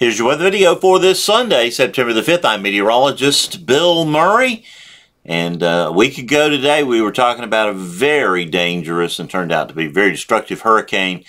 Here's your weather video for this Sunday, September the 5th. I'm meteorologist Bill Murray. And uh, a week ago today, we were talking about a very dangerous and turned out to be very destructive hurricane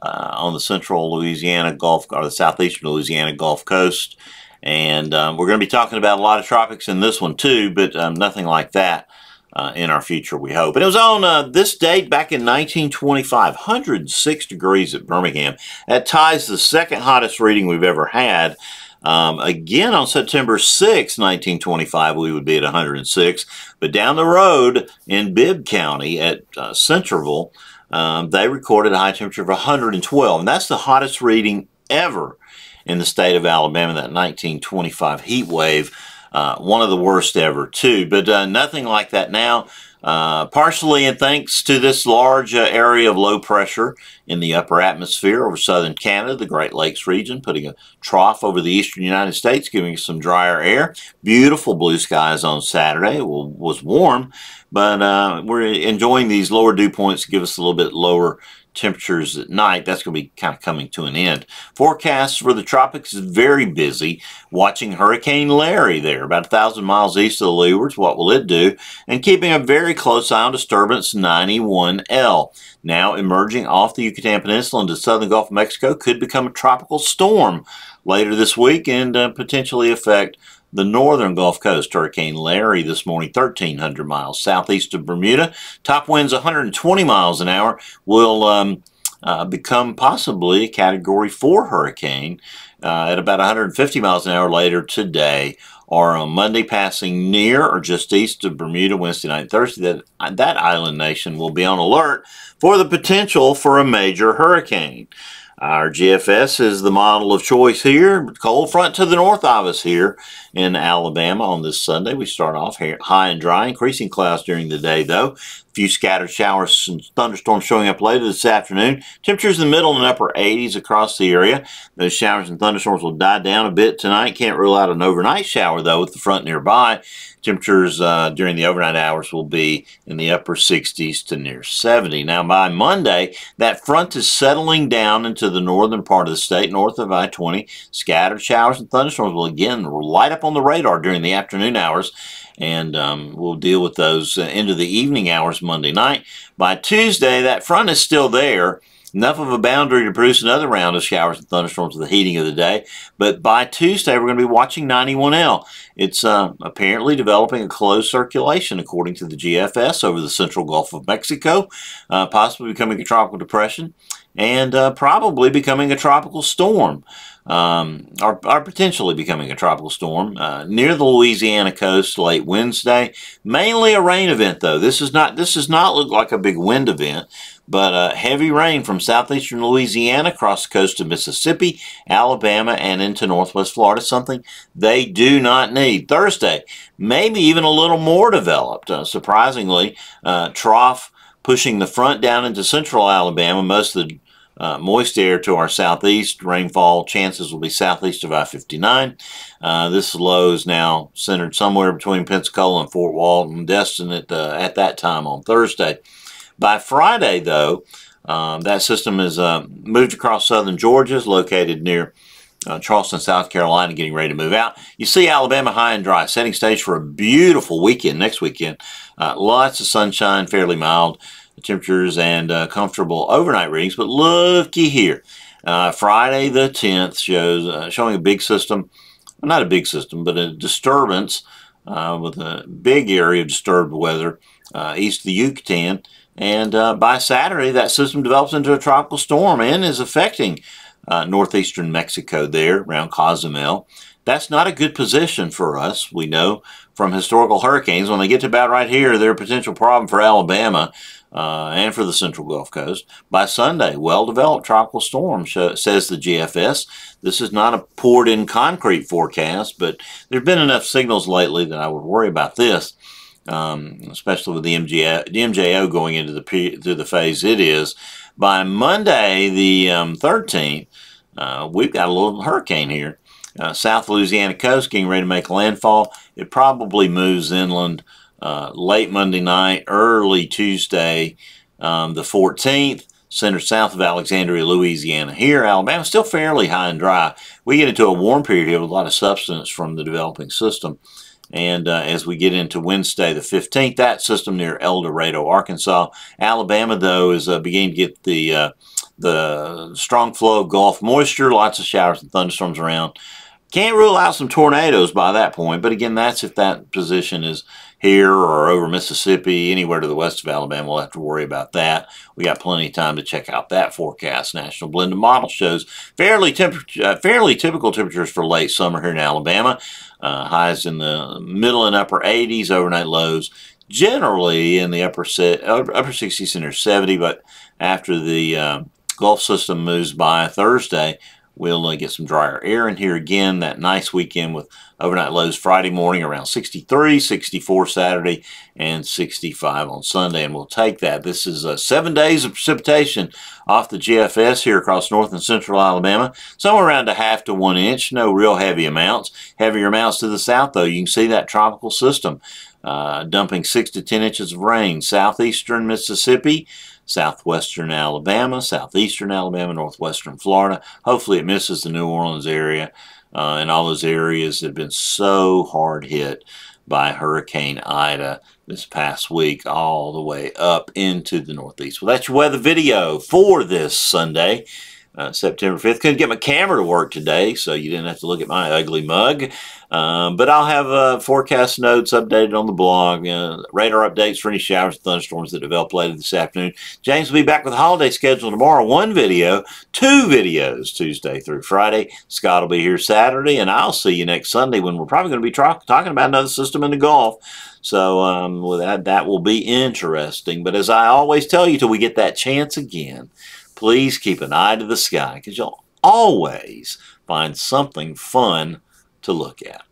uh, on the central Louisiana Gulf, or the southeastern Louisiana Gulf Coast. And um, we're going to be talking about a lot of tropics in this one too, but um, nothing like that uh, in our future, we hope. And it was on uh, this date back in 1925, 106 degrees at Birmingham. That ties the second hottest reading we've ever had. Um, again, on September 6, 1925, we would be at 106. But down the road in Bibb County at uh, Centreville, um, they recorded a high temperature of 112. And that's the hottest reading ever in the state of Alabama, that 1925 heat wave. Uh, one of the worst ever, too. But uh, nothing like that now. Uh, partially and thanks to this large uh, area of low pressure in the upper atmosphere over southern Canada, the Great Lakes region, putting a trough over the eastern United States, giving us some drier air. Beautiful blue skies on Saturday. It was warm, but uh, we're enjoying these lower dew points give us a little bit lower temperatures at night, that's going to be kind of coming to an end. Forecasts for the tropics is very busy. Watching Hurricane Larry there, about a thousand miles east of the leewards. What will it do? And keeping a very close eye on disturbance 91L. Now emerging off the Yucatan Peninsula into southern Gulf of Mexico, could become a tropical storm later this week and uh, potentially affect the northern Gulf Coast. Hurricane Larry this morning, 1,300 miles southeast of Bermuda. Top winds 120 miles an hour will um, uh, become possibly a Category 4 hurricane uh, at about 150 miles an hour later today or on Monday passing near or just east of Bermuda Wednesday night Thursday. That, that island nation will be on alert for the potential for a major hurricane. Our GFS is the model of choice here. Cold front to the north of us here in Alabama on this Sunday. We start off here high and dry, increasing clouds during the day though. Few scattered showers and thunderstorms showing up later this afternoon. Temperatures in the middle and upper 80s across the area. Those showers and thunderstorms will die down a bit tonight. Can't rule out an overnight shower though with the front nearby. Temperatures uh, during the overnight hours will be in the upper 60s to near 70. Now, by Monday, that front is settling down into the northern part of the state, north of I-20. Scattered showers and thunderstorms will again light up on the radar during the afternoon hours, and um, we'll deal with those uh, into the evening hours Monday night. By Tuesday, that front is still there, enough of a boundary to produce another round of showers and thunderstorms with the heating of the day. But by Tuesday, we're going to be watching 91L. It's uh, apparently developing a closed circulation, according to the GFS, over the central Gulf of Mexico, uh, possibly becoming a tropical depression and uh, probably becoming a tropical storm. Um, or, potentially becoming a tropical storm uh, near the Louisiana coast late Wednesday. Mainly a rain event, though. This is not this does not look like a big wind event. But uh, heavy rain from southeastern Louisiana across the coast of Mississippi, Alabama, and into northwest Florida, something they do not need. Thursday, maybe even a little more developed. Uh, surprisingly, uh, trough pushing the front down into central Alabama. Most of the uh, moist air to our southeast. Rainfall chances will be southeast of I-59. Uh, this low is now centered somewhere between Pensacola and Fort Walton, Destin at, uh, at that time on Thursday. By Friday, though, um, that system is uh, moved across southern Georgia, is located near uh, Charleston, South Carolina, getting ready to move out. You see Alabama high and dry, setting stage for a beautiful weekend next weekend. Uh, lots of sunshine, fairly mild temperatures, and uh, comfortable overnight readings. But looky here. Uh, Friday the 10th shows uh, showing a big system, not a big system, but a disturbance with a big area of disturbed weather east of the Yucatan and uh, by Saturday, that system develops into a tropical storm and is affecting uh, northeastern Mexico there around Cozumel. That's not a good position for us. We know from historical hurricanes, when they get to about right here, they're a potential problem for Alabama uh, and for the central Gulf Coast. By Sunday, well-developed tropical storm, says the GFS. This is not a poured-in concrete forecast, but there have been enough signals lately that I would worry about this um, especially with the the MJO going into the to the phase it is. By Monday, the um, 13th, uh, we've got a little hurricane here. Uh, South Louisiana coast getting ready to make landfall. It probably moves inland uh, late Monday night, early Tuesday, um, the 14th. center south of Alexandria, Louisiana. Here, Alabama, still fairly high and dry. We get into a warm period here with a lot of subsidence from the developing system. And uh, as we get into Wednesday, the 15th, that system near El Dorado, Arkansas. Alabama, though, is uh, beginning to get the uh, the strong flow of Gulf moisture, lots of showers and thunderstorms around. Can't rule out some tornadoes by that point, but again, that's if that position is here or over Mississippi, anywhere to the west of Alabama. We'll have to worry about that. We got plenty of time to check out that forecast. National Blended Model shows fairly, uh, fairly typical temperatures for late summer here in Alabama. Uh, highs in the middle and upper 80s, overnight lows generally in the upper upper 60s and 70, but after the uh, Gulf system moves by Thursday, we'll uh, get some drier air in here again. That nice weekend with overnight lows Friday morning around 63, 64 Saturday, and 65 on Sunday. And we'll take that. This is uh, seven days of precipitation off the GFS here across north and central Alabama. Somewhere around a half to one inch. No real heavy amounts. Heavier amounts to the south, though. You can see that tropical system uh, dumping 6 to 10 inches of rain. Southeastern Mississippi southwestern Alabama, southeastern Alabama, northwestern Florida. Hopefully it misses the New Orleans area uh, and all those areas that have been so hard hit by Hurricane Ida this past week all the way up into the Northeast. Well, that's your weather video for this Sunday uh, September 5th. Couldn't get my camera to work today, so you didn't have to look at my ugly mug. Um, but I'll have uh, forecast notes updated on the blog, uh, radar updates for any showers and thunderstorms that develop later this afternoon. James will be back with a holiday schedule tomorrow. One video, two videos Tuesday through Friday. Scott will be here Saturday, and I'll see you next Sunday when we're probably going to be talking about another system in the Gulf. So um, that, that will be interesting. But as I always tell you till we get that chance again, please keep an eye to the sky because you'll always find something fun to look at.